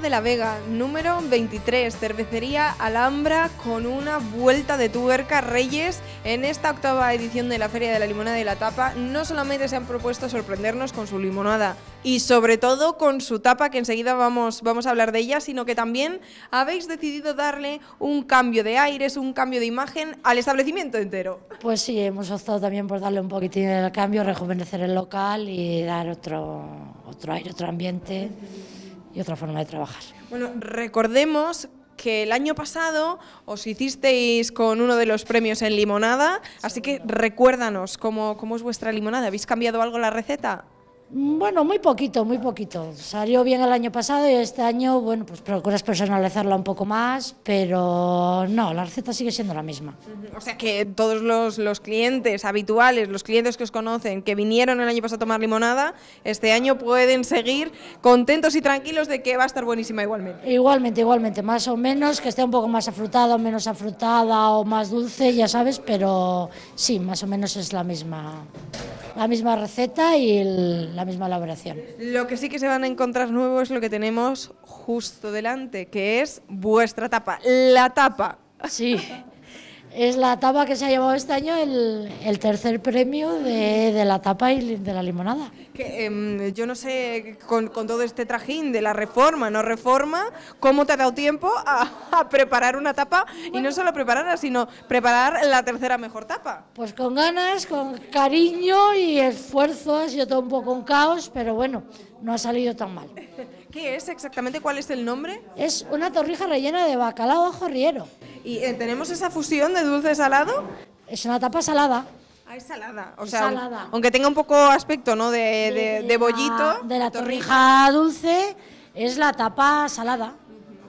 de la Vega, número 23, cervecería Alhambra, con una vuelta de tuerca Reyes en esta octava edición de la Feria de la Limonada y la Tapa. No solamente se han propuesto sorprendernos con su limonada y sobre todo con su tapa, que enseguida vamos, vamos a hablar de ella, sino que también habéis decidido darle un cambio de aires, un cambio de imagen al establecimiento entero. Pues sí, hemos optado también por darle un poquitín de cambio, rejuvenecer el local y dar otro, otro aire, otro ambiente y otra forma de trabajar. Bueno, recordemos que el año pasado os hicisteis con uno de los premios en limonada, así que recuérdanos cómo, cómo es vuestra limonada. ¿Habéis cambiado algo la receta? Bueno, muy poquito, muy poquito. Salió bien el año pasado y este año, bueno, pues procuras personalizarla un poco más, pero no, la receta sigue siendo la misma. O sea que todos los, los, clientes habituales, los clientes que os conocen, que vinieron el año pasado a tomar limonada, este año pueden seguir contentos y tranquilos de que va a estar buenísima igualmente. Igualmente, igualmente, más o menos, que esté un poco más afrutada o menos afrutada o más dulce, ya sabes, pero sí, más o menos es la misma, la misma receta y el, la misma elaboración. Lo que sí que se van a encontrar nuevo es lo que tenemos justo delante, que es vuestra tapa, la tapa. Sí, es la tapa que se ha llevado este año el, el tercer premio de, de, la tapa y de la limonada. Que, eh, yo no sé, con, con, todo este trajín de la reforma, no reforma, ¿cómo te ha dado tiempo a, a preparar una tapa? Bueno, y no solo prepararla, sino preparar la tercera mejor tapa. Pues con ganas, con cariño y esfuerzo, ha sido todo un poco un caos, pero bueno, no ha salido tan mal. ¿Qué es exactamente? ¿Cuál es el nombre? Es una torrija rellena de bacalao ajo riero. ¿Y eh, tenemos esa fusión de dulce salado? Es una tapa salada. Ah, es salada. O sea, salada. aunque tenga un poco aspecto ¿no? de, de, de, de bollito. La, de la torrija dulce es la tapa salada.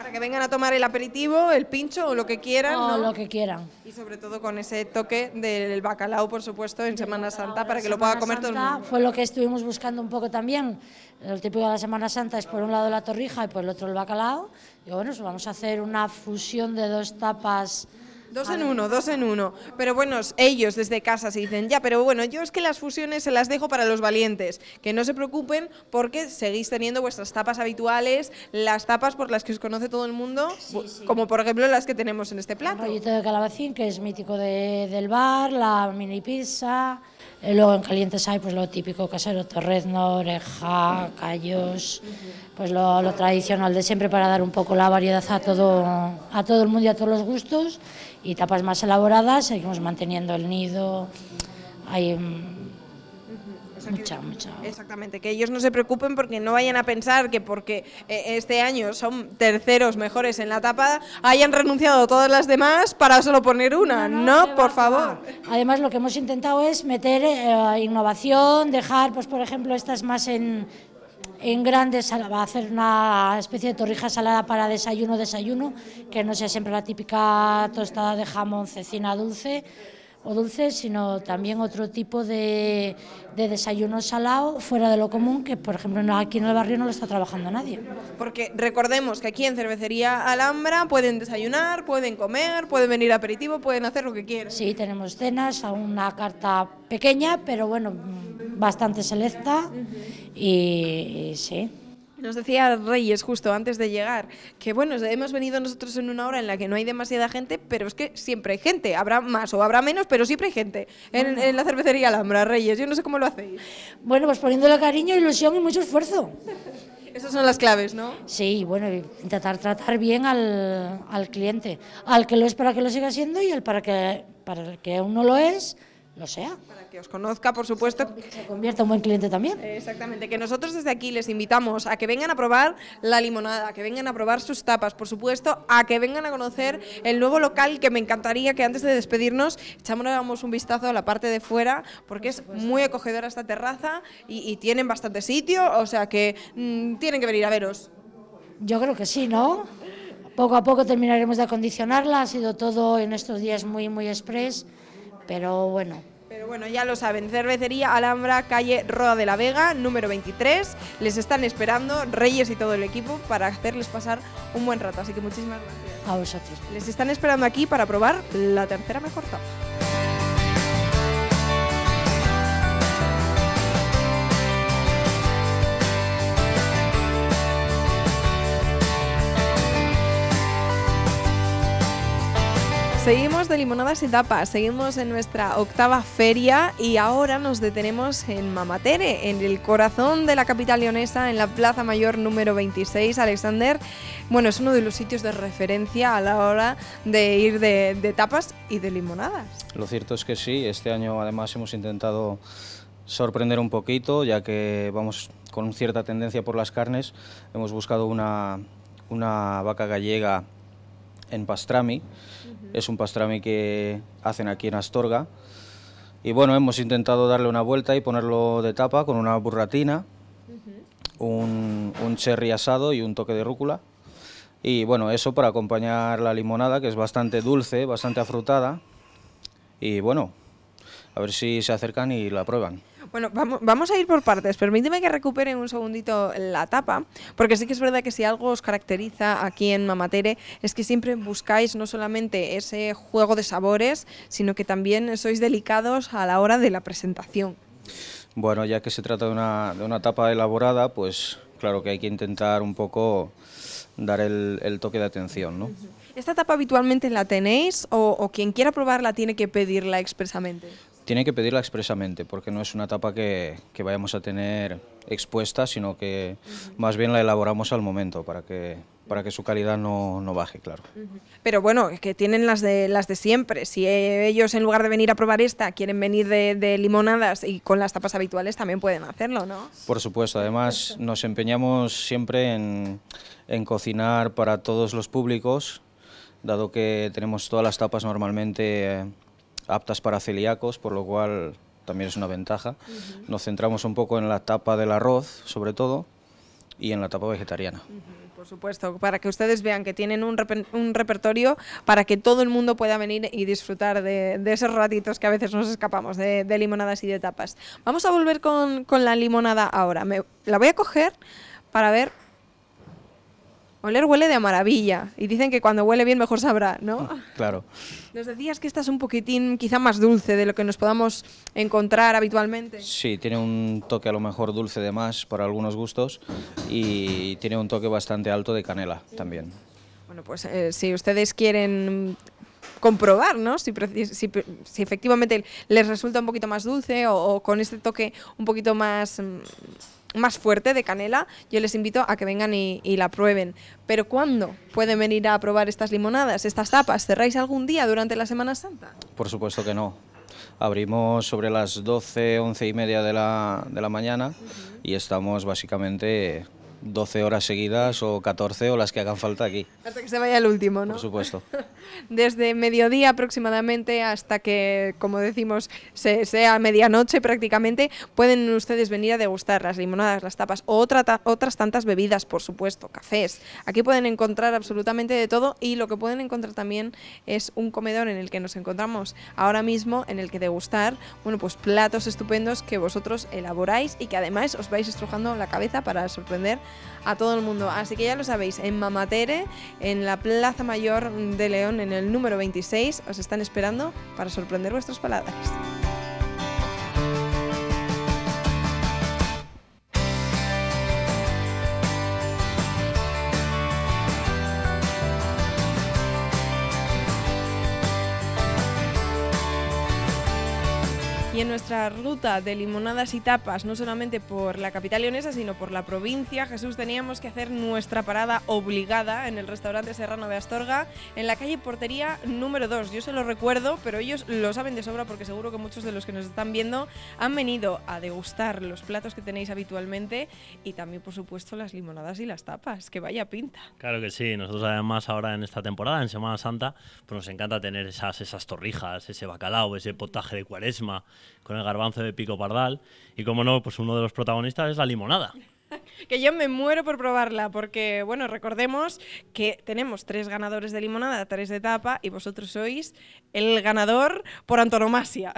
Para que vengan a tomar el aperitivo, el pincho o lo que quieran. O ¿no? lo que quieran. Y sobre todo con ese toque del bacalao, por supuesto, en Semana Santa, para que lo pueda comer todo el mundo. Fue lo que estuvimos buscando un poco también. El típico de la Semana Santa es por un lado la torrija y por el otro el bacalao. Y bueno, pues vamos a hacer una fusión de dos tapas. Dos en uno, dos en uno. Pero bueno, ellos desde casa se dicen, ya, pero bueno, yo es que las fusiones se las dejo para los valientes. Que no se preocupen porque seguís teniendo vuestras tapas habituales, las tapas por las que os conoce todo el mundo, sí, sí. como por ejemplo las que tenemos en este plato. El rollito de calabacín, que es mítico de, del bar, la mini pizza. Y luego en calientes hay pues lo típico casero, torrezno, oreja, callos, pues lo, lo, tradicional de siempre para dar un poco la variedad a todo, a todo el mundo y a todos los gustos. Y tapas más elaboradas, seguimos manteniendo el nido, hay sea mucha, que, mucha. Exactamente, que ellos no se preocupen porque no vayan a pensar que porque eh, este año son terceros mejores en la tapa, hayan renunciado todas las demás para solo poner una. No, no, no por va, favor. Además, lo que hemos intentado es meter eh, innovación, dejar, pues por ejemplo, estas más en, en grandes va a hacer una especie de torrija salada para desayuno, desayuno, que no sea siempre la típica tostada de jamón, cecina dulce o dulce, sino también otro tipo de, de, desayuno salado fuera de lo común, que por ejemplo aquí en el barrio no lo está trabajando nadie. Porque recordemos que aquí en Cervecería Alhambra pueden desayunar, pueden comer, pueden venir a aperitivo, pueden hacer lo que quieran. Sí, tenemos cenas, a una carta pequeña, pero bueno, bastante selecta y, y sí. Nos decía Reyes justo antes de llegar que bueno, hemos venido nosotros en una hora en la que no hay demasiada gente, pero es que siempre hay gente, habrá más o habrá menos, pero siempre hay gente en, en la cervecería Alhambra, Reyes. Yo no sé cómo lo hacéis. Bueno, pues poniéndole cariño, ilusión y mucho esfuerzo. Esas son las claves, ¿no? Sí, bueno, intentar tratar bien al, al cliente, al que lo es para que lo siga siendo y al para que, para el que aún no lo es, lo sea. Para que os conozca, por supuesto. Se convierta en buen cliente también. Exactamente, que nosotros desde aquí les invitamos a que vengan a probar la limonada, a que vengan a probar sus tapas, por supuesto, a que vengan a conocer el nuevo local, que me encantaría que antes de despedirnos echáramos un vistazo a la parte de fuera, porque es muy acogedora esta terraza y, y tienen bastante sitio, o sea que mmm, tienen que venir a veros. Yo creo que sí, ¿no? Poco a poco terminaremos de acondicionarla, ha sido todo en estos días muy, muy express, pero bueno, bueno, ya lo saben, cervecería Alhambra, calle Roda de la Vega, número 23. Les están esperando Reyes y todo el equipo para hacerles pasar un buen rato. Así que muchísimas gracias. A vosotros. Les están esperando aquí para probar la tercera mejor tapa. Seguimos de limonadas y tapas, seguimos en nuestra octava feria y ahora nos detenemos en Mamatere, en el corazón de la capital leonesa, en la Plaza Mayor número 26. Alexander, bueno, es uno de los sitios de referencia a la hora de ir de, de tapas y de limonadas. Lo cierto es que sí, este año además hemos intentado sorprender un poquito, ya que vamos con cierta tendencia por las carnes. Hemos buscado una, una vaca gallega en pastrami. Es un pastrami que hacen aquí en Astorga. Y bueno, hemos intentado darle una vuelta y ponerlo de tapa con una burratina, un, un cherry asado y un toque de rúcula. Y bueno, eso para acompañar la limonada, que es bastante dulce, bastante afrutada. Y bueno, a ver si se acercan y la prueban. Bueno, vamos, vamos a ir por partes. Permíteme que recupere un segundito la tapa, porque sí que es verdad que si algo os caracteriza aquí en Mamatere es que siempre buscáis no solamente ese juego de sabores, sino que también sois delicados a la hora de la presentación. Bueno, ya que se trata de una, de una tapa elaborada, pues claro que hay que intentar un poco dar el, el toque de atención, ¿no? ¿Esta tapa habitualmente la tenéis o, o quien quiera probarla tiene que pedirla expresamente? Tiene que pedirla expresamente, porque no es una tapa que, que vayamos a tener expuesta, sino que más bien la elaboramos al momento para que, para que su calidad no, no baje, claro. Pero bueno, es que tienen las de las de siempre. Si eh, ellos en lugar de venir a probar esta quieren venir de, de limonadas y con las tapas habituales también pueden hacerlo, ¿no? Por supuesto, además nos empeñamos siempre en, en cocinar para todos los públicos, dado que tenemos todas las tapas normalmente eh, aptas para celíacos, por lo cual también es una ventaja. Nos centramos un poco en la tapa del arroz, sobre todo, y en la tapa vegetariana. Por supuesto, para que ustedes vean que tienen un, reper- un repertorio para que todo el mundo pueda venir y disfrutar de, de esos ratitos que a veces nos escapamos de, de limonadas y de tapas. Vamos a volver con, con la limonada ahora. Me- la voy a coger para ver. Oler huele de maravilla. Y dicen que cuando huele bien mejor sabrá, ¿no? Claro. Nos decías que esta es un poquitín quizá más dulce de lo que nos podamos encontrar habitualmente. Sí, tiene un toque a lo mejor dulce de más para algunos gustos y tiene un toque bastante alto de canela también. Bueno, pues eh, si ustedes quieren comprobar, ¿no? Si, efectivamente les resulta un poquito más dulce o, o con este toque un poquito más, mm, más fuerte de canela, yo les invito a que vengan y, la prueben. Pero ¿cuándo pueden venir a probar estas limonadas, estas tapas? ¿Cerráis algún día durante la Semana Santa? Por supuesto que no. Abrimos sobre las 12, 11 y media de la, de la mañana y estamos básicamente 12 horas seguidas o 14 o las que hagan falta aquí, Hasta que se vaya el último, ¿no? por supuesto. Desde mediodía aproximadamente hasta que, como decimos, se- sea medianoche prácticamente, pueden ustedes venir a degustar las limonadas, las tapas o otra ta- otras tantas bebidas, por supuesto, cafés. Aquí pueden encontrar absolutamente de todo y lo que pueden encontrar también es un comedor en el que nos encontramos ahora mismo, en el que degustar, bueno, pues platos estupendos que vosotros elaboráis y que además os vais estrujando la cabeza para sorprender a todo el mundo. Así que ya lo sabéis, en Mamatere, en la Plaza Mayor de León, en el número 26, os están esperando para sorprender vuestros paladares. Nuestra ruta de limonadas y tapas, no solamente por la capital leonesa, sino por la provincia, Jesús, teníamos que hacer nuestra parada obligada en el restaurante Serrano de Astorga, en la calle Portería número 2. Yo se lo recuerdo, pero ellos lo saben de sobra porque seguro que muchos de los que nos están viendo han venido a degustar los platos que tenéis habitualmente y también, por supuesto, las limonadas y las tapas. Que vaya pinta. Claro que sí, nosotros además ahora en esta temporada, en Semana Santa, pues nos encanta tener esas, esas torrijas, ese bacalao, ese potaje de cuaresma con el garbanzo de pico pardal y como no, pues uno de los protagonistas es la limonada. Que yo me muero por probarla, porque, bueno, recordemos que tenemos tres ganadores de limonada, tres de tapa, y vosotros sois el ganador por antonomasia.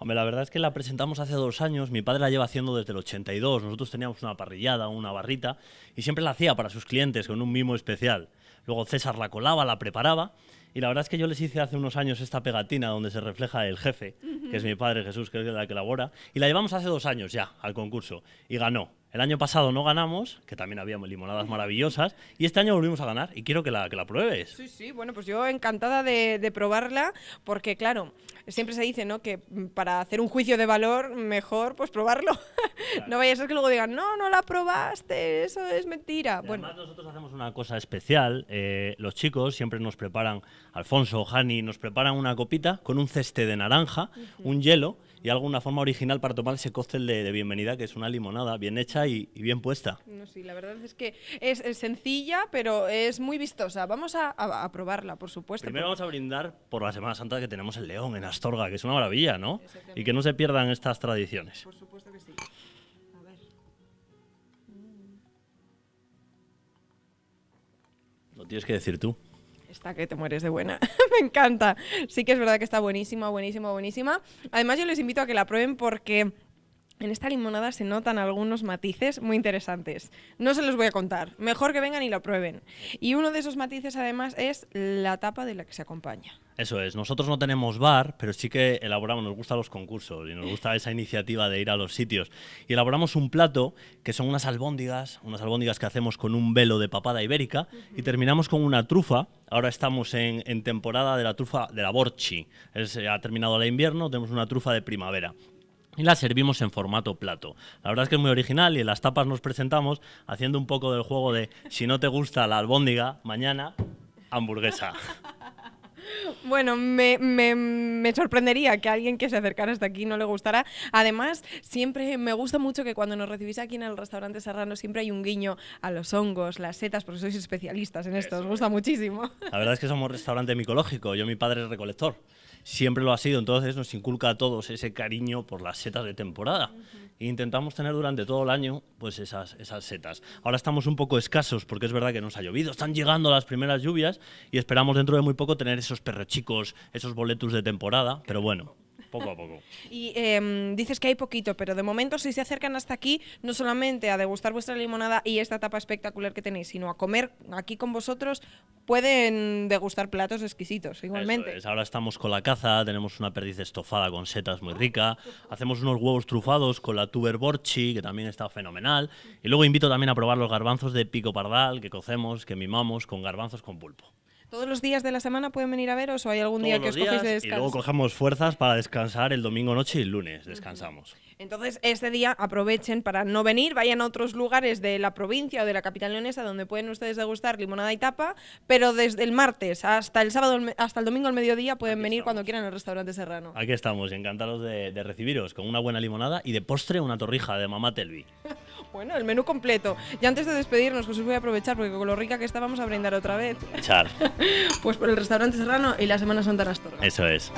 Hombre, la verdad es que la presentamos hace dos años, mi padre la lleva haciendo desde el 82, nosotros teníamos una parrillada, una barrita, y siempre la hacía para sus clientes con un mimo especial. Luego César la colaba, la preparaba, y la verdad es que yo les hice hace unos años esta pegatina donde se refleja el jefe, que es mi padre Jesús, que es la que elabora, y la llevamos hace dos años ya al concurso, y ganó. El año pasado no ganamos, que también habíamos limonadas maravillosas, y este año volvimos a ganar y quiero que la, que la pruebes. Sí, sí, bueno, pues yo encantada de, de probarla, porque claro, siempre se dice, ¿no? Que mm, para hacer un juicio de valor, mejor pues probarlo. no vaya a ser que luego digan, no, no la probaste, eso es mentira. Y Bueno, Además, nosotros hacemos una cosa especial. eh, los chicos siempre nos preparan, Alfonso, Hani, nos preparan una copita con un ceste de naranja, un hielo y alguna forma original para tomar ese cóctel de, de bienvenida, que es una limonada bien hecha y, y bien puesta. no, sí, la verdad es que es, es sencilla, pero es muy vistosa. Vamos a, a- a probarla, por supuesto. Primero porque- vamos a brindar por la Semana Santa que tenemos en León, en Astorga, que es una maravilla, ¿no? Y que no se pierdan estas tradiciones. Por supuesto que sí. A ver. Lo tienes que decir tú. Está que te mueres de buena. Me encanta. Sí que es verdad que está buenísima, buenísima, buenísima. Además, yo les invito a que la prueben porque en esta limonada se notan algunos matices muy interesantes. No se los voy a contar. Mejor que vengan y la prueben. Y uno de esos matices, además, es la tapa de la que se acompaña. Eso es, nosotros no tenemos bar, pero sí que elaboramos, nos gustan los concursos y nos gusta esa iniciativa de ir a los sitios. Y elaboramos un plato que son unas albóndigas, unas albóndigas que hacemos con un velo de papada ibérica y terminamos con una trufa. Ahora estamos en, en temporada de la trufa de la borchi. Es, ha terminado el invierno, tenemos una trufa de primavera. Y la servimos en formato plato. La verdad es que es muy original y en las tapas nos presentamos haciendo un poco del juego de si no te gusta la albóndiga, mañana hamburguesa. Bueno, me, me- me sorprendería que a alguien que se acercara hasta aquí no le gustara. Además, siempre me gusta mucho que cuando nos recibís aquí en el restaurante Serrano siempre hay un guiño a los hongos, las setas, porque sois especialistas en esto, os gusta muchísimo. La verdad es que somos restaurante micológico. Yo, mi padre es recolector. Siempre lo ha sido, entonces nos inculca a todos ese cariño por las setas de temporada. E intentamos tener durante todo el año pues esas, esas setas. Ahora estamos un poco escasos porque es verdad que nos ha llovido, están llegando las primeras lluvias y esperamos dentro de muy poco tener esos perrechicos, esos boletus de temporada, pero bueno, poco a poco. Y em, dices que hay poquito, pero de momento si se acercan hasta aquí, no solamente a degustar vuestra limonada y esta tapa espectacular que tenéis, sino a comer aquí con vosotros, pueden degustar platos exquisitos igualmente. Es, Ahora estamos con la caza, tenemos una perdiz estofada con setas muy rica, hacemos unos huevos trufados con la tuber borchi, que también está fenomenal, y luego invito también a probar los garbanzos de pico pardal que cocemos, que mimamos con garbanzos con pulpo. ¿Todos los días de la semana pueden venir a veros o hay algún día Todos que los os cogéis de días, y luego descanso? cogemos fuerzas para descansar el domingo noche y el lunes descansamos. Entonces, este día aprovechen para no venir, vayan a otros lugares de la provincia o de la capital leonesa donde pueden ustedes degustar limonada y tapa, pero desde el martes hasta el sábado, hasta el domingo al mediodía pueden Aquí venir estamos. cuando quieran al restaurante Serrano. Aquí estamos, encantados de, de recibiros con una buena limonada y de postre una torrija de mamá Telvi. Bueno, el menú completo. Y antes de despedirnos, Jesús, voy a aprovechar porque con lo rica que está vamos a brindar otra vez. Echar, Pues por el restaurante Serrano y la Semana Santa en Astorga. eso es.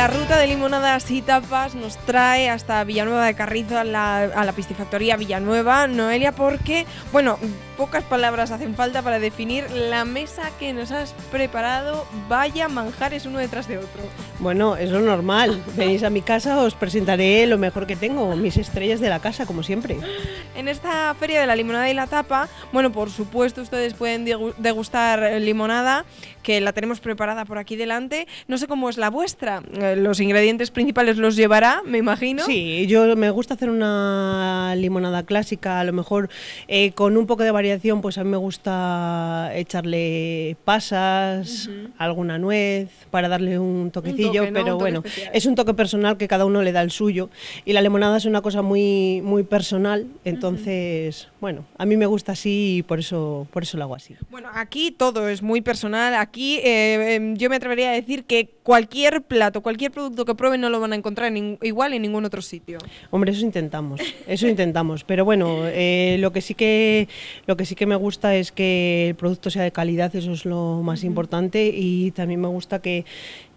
La ruta de limonadas y tapas nos trae hasta Villanueva de Carrizo, a la, a la piscifactoría Villanueva, Noelia, porque, bueno, pocas palabras hacen falta para definir la mesa que nos has preparado. Vaya manjares uno detrás de otro. Bueno, es lo normal. Venís a mi casa, os presentaré lo mejor que tengo, mis estrellas de la casa, como siempre. En esta feria de la limonada y la tapa, bueno, por supuesto ustedes pueden degu- degustar limonada, que la tenemos preparada por aquí delante. No sé cómo es la vuestra. Eh, Los ingredientes principales los llevará, me imagino. Sí, yo me gusta hacer una limonada clásica, a lo mejor eh, con un poco de variación, pues a mí me gusta echarle pasas, alguna nuez, para darle un toquecillo, toque, ¿no? pero Un toque bueno, especial. es un toque personal que cada uno le da el suyo. Y la limonada es una cosa muy, muy personal, entonces, bueno, a mí me gusta así y por eso, por eso lo hago así. Bueno, aquí todo es muy personal. Aquí eh, em, yo me atrevería a decir que cualquier plato, cualquier producto que prueben no lo van a encontrar en igual en ningún otro sitio. Hombre, eso intentamos, eso intentamos. Pero bueno, eh, lo que sí que lo que sí que me gusta es que el producto sea de calidad, eso es lo más importante. Y también me gusta que,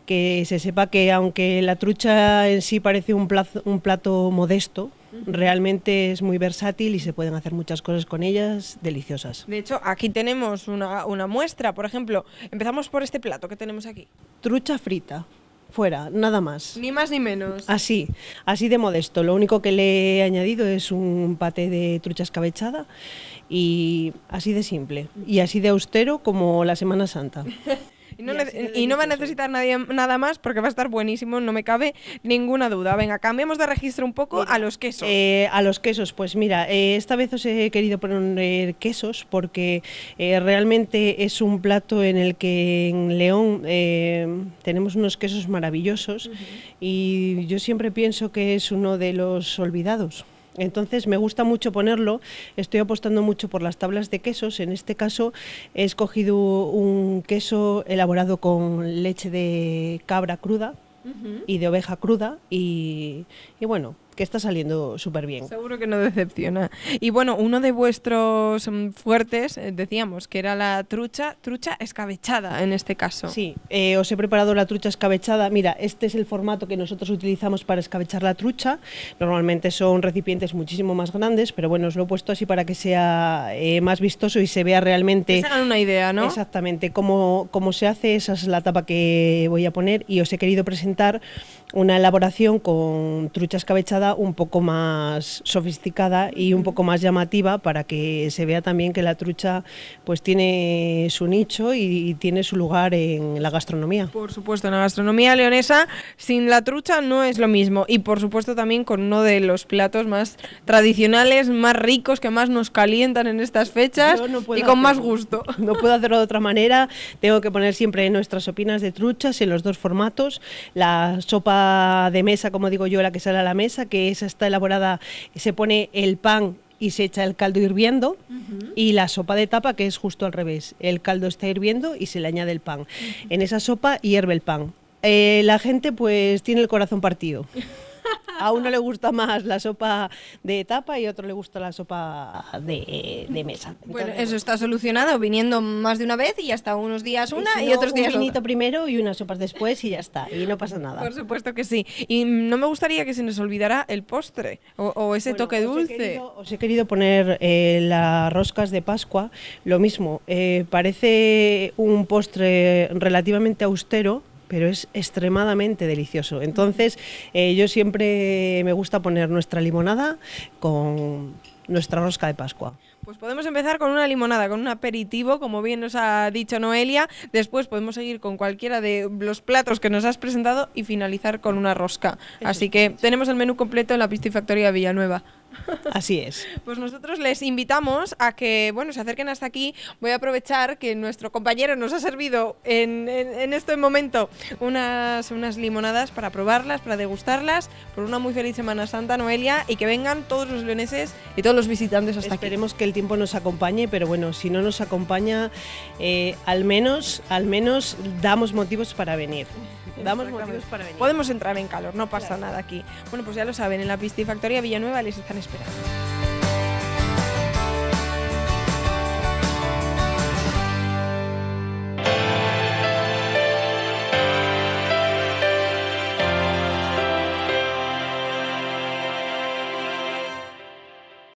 que se sepa que aunque la trucha en sí parece un un plato modesto, realmente es muy versátil y se pueden hacer muchas cosas con ellas deliciosas. De hecho, aquí tenemos una, una muestra. Por ejemplo, empezamos por este plato que tenemos aquí. Trucha frita. fuera, nada más. Ni más ni menos. Así, así de modesto. Lo único que le he añadido es un paté de trucha escabechada y así de simple y así de austero como la Semana Santa. Y no, y no va a necesitar nadie, nada más porque va a estar buenísimo, no me cabe ninguna duda. Venga, cambiemos de registro un poco a los quesos. Eh, a los quesos, pues mira, eh, esta vez os he querido poner quesos porque eh, realmente es un plato en el que en León tenemos unos quesos maravillosos y yo siempre pienso que es uno de los olvidados. Entonces me gusta mucho ponerlo, estoy apostando mucho por las tablas de quesos, en este caso he escogido un queso elaborado con leche de cabra cruda y de oveja cruda y, y bueno, que está saliendo súper bien. Seguro que no decepciona. Y bueno, uno de vuestros mm, fuertes, eh, decíamos, que era la trucha, trucha escabechada en este caso. Sí, eh, os he preparado la trucha escabechada. Mira, este es el formato que nosotros utilizamos para escabechar la trucha. Normalmente son recipientes muchísimo más grandes, pero bueno, os lo he puesto así para que sea eh, más vistoso y se vea realmente... Que se una idea, ¿no? Exactamente, cómo, cómo se hace, esa es la tapa que voy a poner y os he querido presentar una elaboración con trucha escabechada un poco más sofisticada y un poco más llamativa para que se vea también que la trucha pues tiene su nicho y, tiene su lugar en la gastronomía. Por supuesto, en la gastronomía leonesa sin la trucha no es lo mismo y por supuesto también con uno de los platos más tradicionales, más ricos, que más nos calientan en estas fechas y con más gusto. No puedo hacerlo de otra manera, tengo que poner siempre nuestras sopinas de truchas en los dos formatos, la sopa de mesa, como digo yo, la que sale a la mesa, que esa está elaborada, se pone el pan y se echa el caldo hirviendo y la sopa de tapa que es justo al revés, el caldo está hirviendo y se le añade el pan. En esa sopa hierve el pan. Eh, la gente pues tiene el corazón partido. A uno le gusta más la sopa de tapa y a otro le gusta la sopa de, mesa. bueno, eso está solucionado viniendo más de una vez y hasta unos días una y, otros días un vinito primero y unas sopas después y ya está, y no pasa nada. Por supuesto que sí. Y no me gustaría que se nos olvidara el postre o, ese toque dulce. Os he, querido, poner eh, las roscas de Pascua, lo mismo, eh, parece un postre relativamente austero, pero es extremadamente delicioso. Entonces, eh, yo siempre me gusta poner nuestra limonada con nuestra rosca de Pascua. Pues podemos empezar con una limonada, con un aperitivo, como bien nos ha dicho Noelia. Después podemos seguir con cualquiera de los platos que nos has presentado y finalizar con una rosca. Así que tenemos el menú completo en la Pistifactoría Villanueva. Así es. Pues nosotros les invitamos a que, bueno, se acerquen hasta aquí. Voy a aprovechar que nuestro compañero nos ha servido en, este momento unas, unas limonadas para probarlas, para degustarlas, por una muy feliz Semana Santa, Noelia, y que vengan todos los leoneses y todos los visitantes hasta Esperemos que el tiempo nos acompañe, pero bueno, si no nos acompaña, eh, al menos, al menos damos motivos para venir. Damos motivos para venir. Podemos entrar en calor, no pasa nada aquí. Bueno, pues ya lo saben, en la Pistifactoría Villanueva les están esperando.